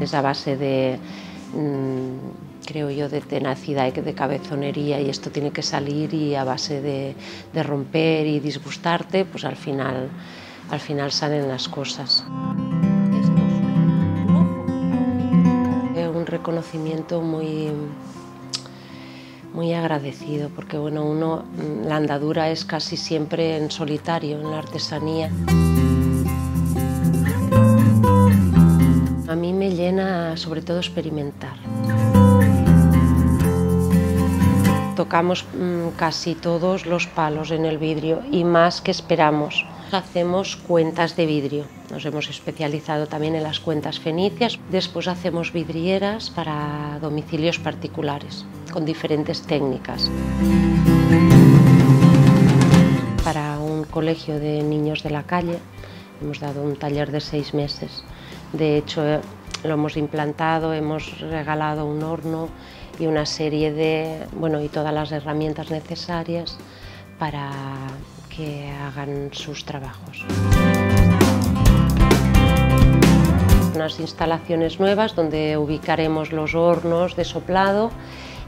Es a base de, mm, creo yo, de tenacidad y de cabezonería y esto tiene que salir y a base de, de romper y disgustarte, pues al final, al final salen las cosas. Es Un reconocimiento muy muy agradecido porque bueno, uno, la andadura es casi siempre en solitario, en la artesanía. A mí me llena sobre todo experimentar. Tocamos mm, casi todos los palos en el vidrio y más que esperamos. Hacemos cuentas de vidrio. Nos hemos especializado también en las cuentas fenicias. Después hacemos vidrieras para domicilios particulares con diferentes técnicas. Para un colegio de niños de la calle hemos dado un taller de seis meses. De hecho, lo hemos implantado, hemos regalado un horno y una serie de, bueno, y todas las herramientas necesarias para que hagan sus trabajos. Unas instalaciones nuevas donde ubicaremos los hornos de soplado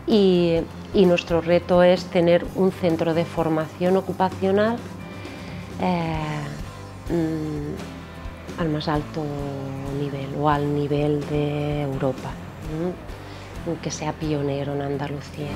y, nuestro reto es tener un centro de formación ocupacional eh, mm, al más alto nivel o al nivel de Europa, que sea pionero en Andalucía.